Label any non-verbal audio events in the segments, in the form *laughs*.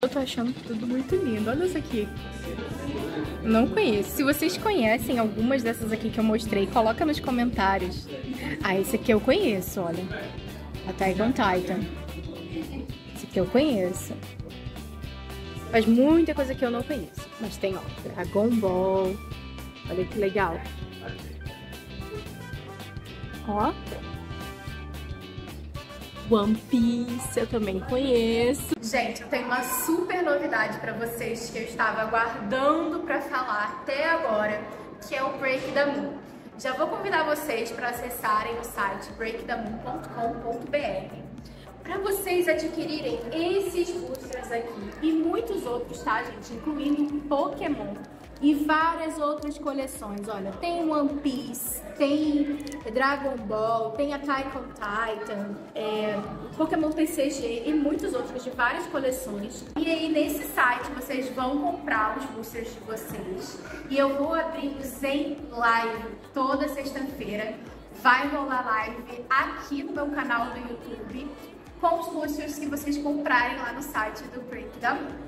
Eu tô achando tudo muito lindo. Olha isso aqui. Não conheço. Se vocês conhecem algumas dessas aqui que eu mostrei, coloca nos comentários. Ah, esse aqui eu conheço, olha. Attack on Titan. Esse aqui eu conheço. Mas muita coisa que eu não conheço. Mas tem, ó, Dragon Ball. Olha que legal. Ó. One Piece eu também conheço. Gente, eu tenho uma super novidade para vocês que eu estava aguardando para falar até agora, que é o Break the Moon. Já vou convidar vocês para acessarem o site breakthemoon.com.br para vocês adquirirem esses boosters aqui e muitos outros, tá, gente? Incluindo Pokémon e várias outras coleções. Olha, tem One Piece, tem Dragon Ball, tem Attack on Titan, é, Pokémon TCG e muitos outros de várias coleções. E aí nesse site vocês vão comprar os boosters de vocês e eu vou abri-los em live toda sexta-feira. Vai rolar live aqui no meu canal do YouTube com os boosters que vocês comprarem lá no site do Break da Moon.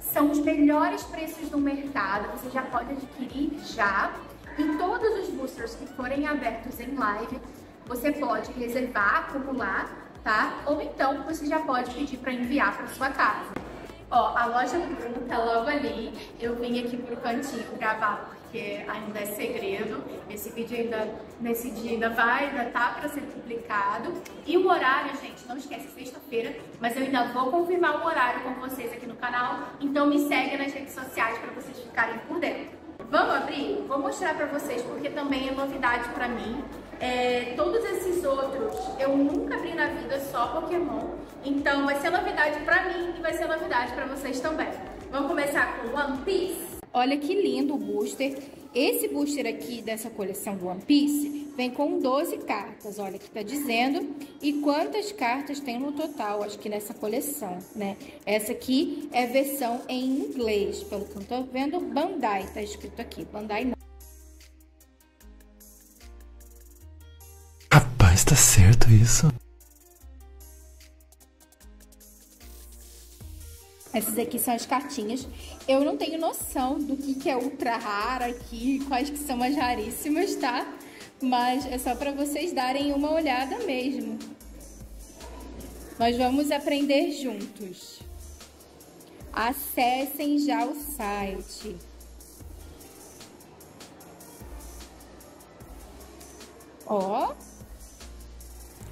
São os melhores preços do mercado, você já pode adquirir já. E todos os boosters que forem abertos em live, você pode reservar, acumular, tá? Ou então você já pode pedir para enviar para sua casa. Ó, a loja do Bruno tá logo ali. Eu vim aqui pro cantinho gravar porque ainda é segredo. Esse vídeo ainda, nesse dia ainda vai, ainda tá para ser publicado. E o horário, gente, não esquece, sexta-feira, mas eu ainda vou confirmar o horário com vocês aqui no canal. Então me segue nas redes sociais para vocês ficarem por dentro. Vamos abrir? Vou mostrar para vocês porque também é novidade para mim. É, todos esses outros eu nunca abri na vida só Pokémon, então vai ser novidade para mim e vai ser novidade para vocês também. Vamos começar com One Piece. Olha que lindo o booster. Esse booster aqui dessa coleção do One Piece vem com 12 cartas, olha que tá dizendo. E quantas cartas tem no total, acho que nessa coleção, né? Essa aqui é versão em inglês, pelo que eu tô vendo, Bandai, tá escrito aqui, Bandai não. Rapaz, tá certo isso? Essas aqui são as cartinhas. Eu não tenho noção do que, que é ultra rara aqui, quais que são as raríssimas, tá? Mas é só para vocês darem uma olhada mesmo. Nós vamos aprender juntos. Acessem já o site. Ó,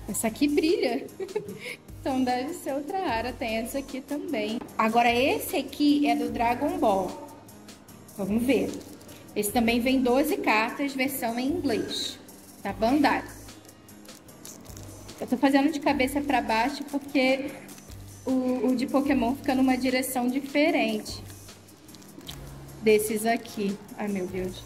essa aqui brilha. *laughs* Então deve ser outra área, tem essa aqui também. Agora esse aqui é do Dragon Ball. Vamos ver. Esse também vem 12 cartas, versão em inglês. Tá Bandai. Eu tô fazendo de cabeça para baixo porque o, o de Pokémon fica numa direção diferente desses aqui. Ai, meu Deus.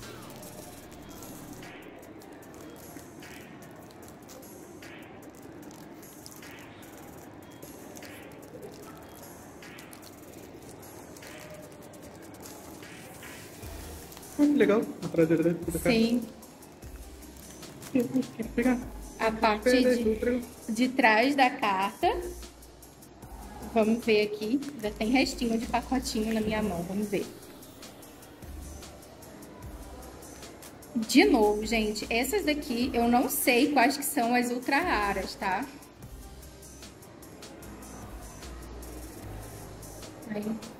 Ah, que legal, a traseira da Sim. Tem que pegar. A parte de, de trás da carta. Vamos ver aqui. Ainda tem restinho de pacotinho na minha mão. Vamos ver. De novo, gente, essas daqui eu não sei quais que são as ultra raras, tá? Aí.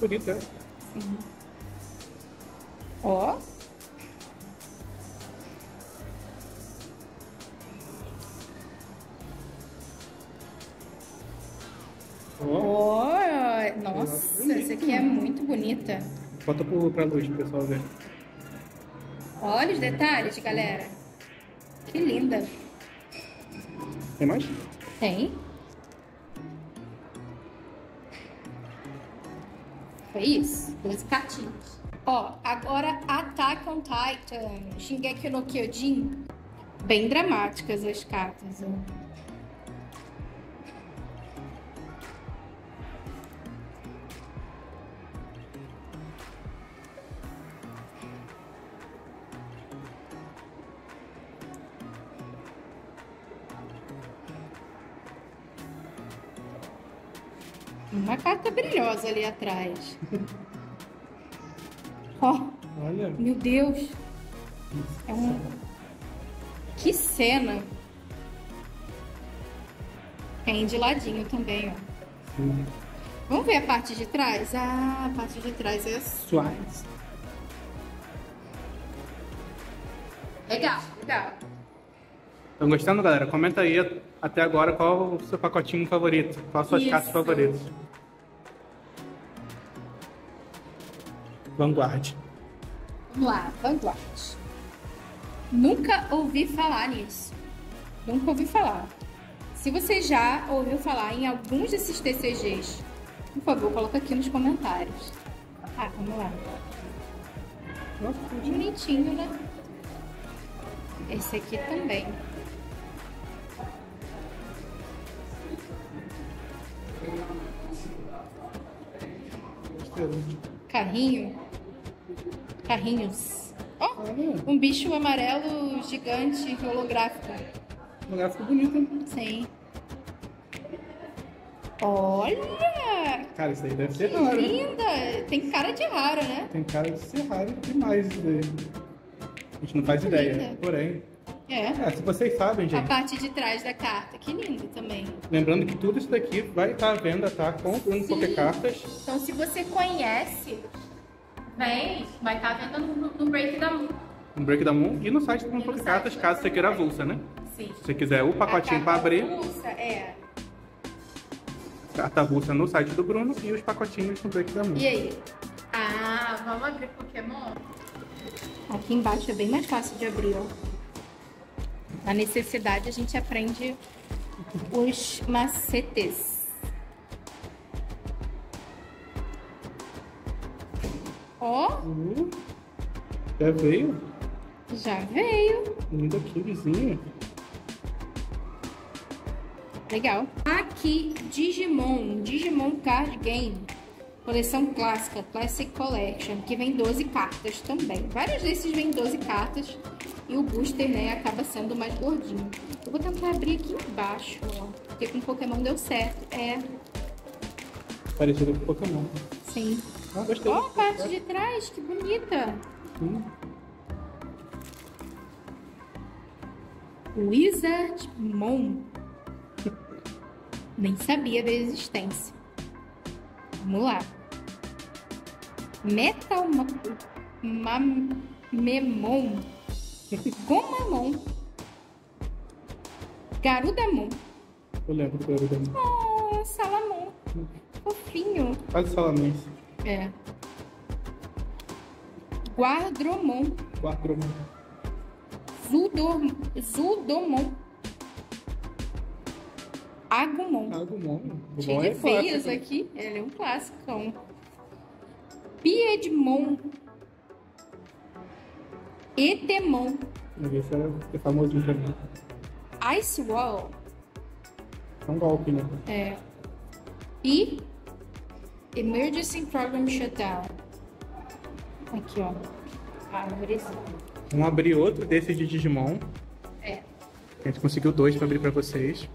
Bonito, é? Ó. Ó, Ó, nossa, essa aqui é muito bonita. bota pro, pra luz pessoal ver. Olha os detalhes, galera. Que linda. Tem mais? Tem? Foi isso? 12 cartinhas. Ó, agora Attack on Titan, Shingeki no Kyojin. Bem dramáticas as cartas, ó. Uma carta brilhosa ali atrás. *laughs* Ó, Olha. meu Deus. É um... Que cena. Tem de ladinho também, ó. Sim. Vamos ver a parte de trás? Ah, a parte de trás é Suárez. legal, legal. Estão gostando, galera? Comenta aí até agora qual o seu pacotinho favorito. Qual as suas Isso. cartas favoritas. Vanguard. Vamos lá, Vanguard. Nunca ouvi falar nisso. Nunca ouvi falar. Se você já ouviu falar em alguns desses TCGs, por favor, coloca aqui nos comentários. Ah, vamos lá. Nossa, Bonitinho, né? Esse aqui também. Carrinho. Carrinhos. Ó, Olha, um bicho amarelo gigante holográfico. o lugar ficou bonito? Sim. Olha! Cara, isso aí deve Que ser raro. né? linda! Tem cara de raro, né? Tem cara de ser raro demais isso daí. A gente não faz ideia. linda. Porém, É. é, se vocês sabem, A gente, parte de trás da carta. Que lindo também. lembrando que tudo isso daqui vai estar à venda, tá? Com o Bruno Sim. Poké Cartas. Então, se você conhece, vem, vai estar vendo no, no Break da Moon. No Break da Moon e no site do site Cartas, caso você queira Bruno avulsa, né? Sim. Se você quiser o pacotinho A para carta abrir, avulsa, É. carta avulsa no site do Bruno e os pacotinhos no Break da Moon. E aí? Ah, vamos abrir Pokémon? Aqui embaixo é bem mais fácil de abrir, ó. Na necessidade a gente aprende os macetes. Ó, Uh, já veio. já veio. Linda cubezinho. Legal. Aqui, Digimon, Digimon Card Game, coleção clássica, Classic Collection, que vem 12 cartas também. Vários desses vêm 12 cartas e o booster, né, acaba sendo mais gordinho. Eu vou tentar abrir aqui embaixo, ó, porque com Pokémon deu certo. É, Parecido com Pokémon. sim. Ah, gostei. Ó, a parte de trás, que bonita. Hum, Wizardmon. Nem sabia da existência. Vamos lá. Metal Ma- Ma- Memon. Gomamon. Garudamon. Eu lembro do Garuda. Oh, Salamon. Fofinho. Quase Salamense. É. Guardromon. Quatro. Zudor, Zudomon. Agumon. Agumon. Cheio de feias aqui. Ele é um clássico. Piedmon. Etemon. Vamos ver se era é famosinho também. Ice Wall. É um golpe, né? É. E Emergency Program Shutdown. Aqui, ó. Árvores. Vamos abrir outro desses de Digimon. É. A gente conseguiu dois pra abrir pra vocês.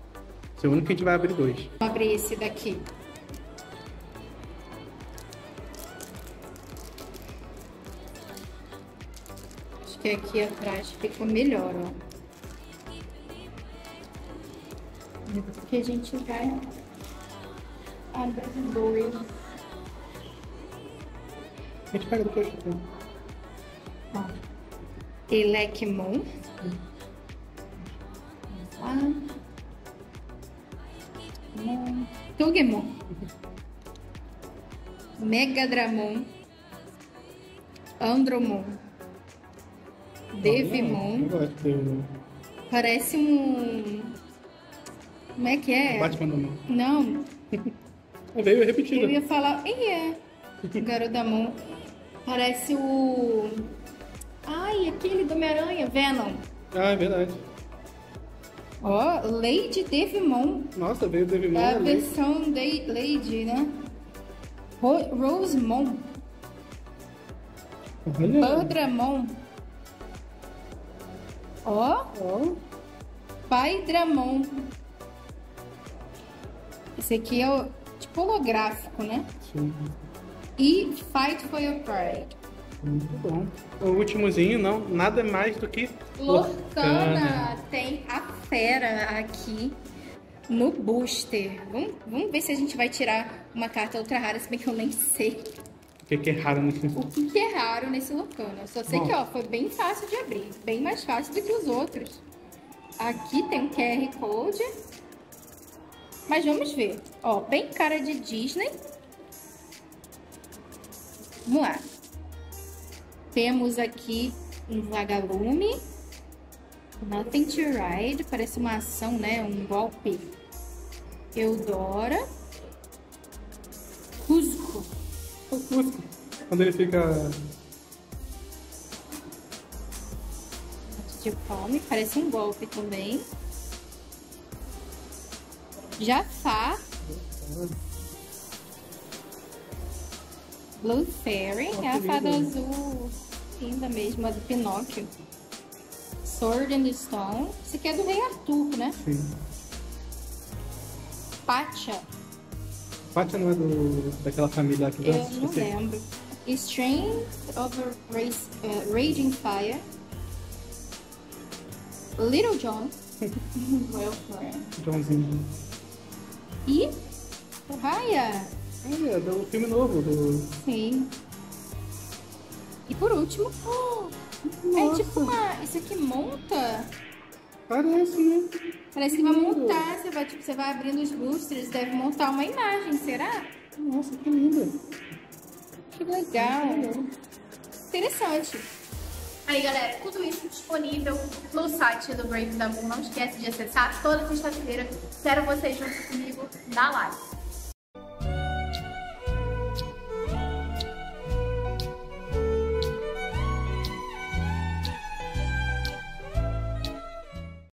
Esse é o único que a gente vai abrir dois. Vou abrir esse daqui. Que aqui atrás fica melhor, ó. Porque a gente vai abrir dois. A gente pega depois. então. Ó. Elecmon. Vamos lá. Mon- Togemon. Megadramon. Andromon. Devimon. Eu gosto de Devimon. Parece um. Como é que é? Batman do Mão. Não, *laughs* É, veio repetido. eu ia falar. Ih, é. *laughs* Garudamon. Parece o. Ai, aquele do Homem-Aranha, Venom. Ah, é verdade. Ó, Lady Devimon. Nossa, veio o Devimon É a versão de Lady, né? Ro Rosemon. Olha. Padramon. Ó, Ó. Paidramon. Esse aqui é o, tipo holográfico, né? Sim. E Fight for Your Pride. Muito bom. O últimozinho, não, nada mais do que Lorcana. Tem a fera aqui no booster. Vamos, vamos ver se a gente vai tirar uma carta ultra rara, se bem que eu nem sei O que, que é raro nesse o que, que é raro nesse Lorcana. Eu só sei Bom. que ó, foi bem fácil de abrir, bem mais fácil do que os outros. Aqui tem um QR Code. Mas vamos ver. Ó, bem cara de Disney. Vamos lá. Temos aqui um vagalume. Nothing to Ride. Parece uma ação, né? Um golpe. Eudora. Cusco. O. Quando ele fica. de fome, parece um golpe também. Jafar. Blue Fairy, é a fada azul linda mesmo, a do Pinóquio. Sword and Stone. Esse aqui é do Rei Arthur, né? Sim. Pacha. Pátia não é do, daquela família que Eu dança? não Esqueci. lembro. Strength over Race, eh, Raging Fire. Little John. *laughs* Welfare. Joãozinho. E o Raya. Olha, do filme novo. Do... Sim. E por último, é tipo uma. Isso aqui monta. Parece, né? Parece que vai montar. Você vai, tipo, você vai abrindo os boosters, deve montar uma imagem, será? Nossa, que linda. Que legal. Interessante. Aí, galera, tudo isso disponível no site do Break da Moon. Não esquece de acessar toda sexta-feira. Quero vocês junto comigo na live.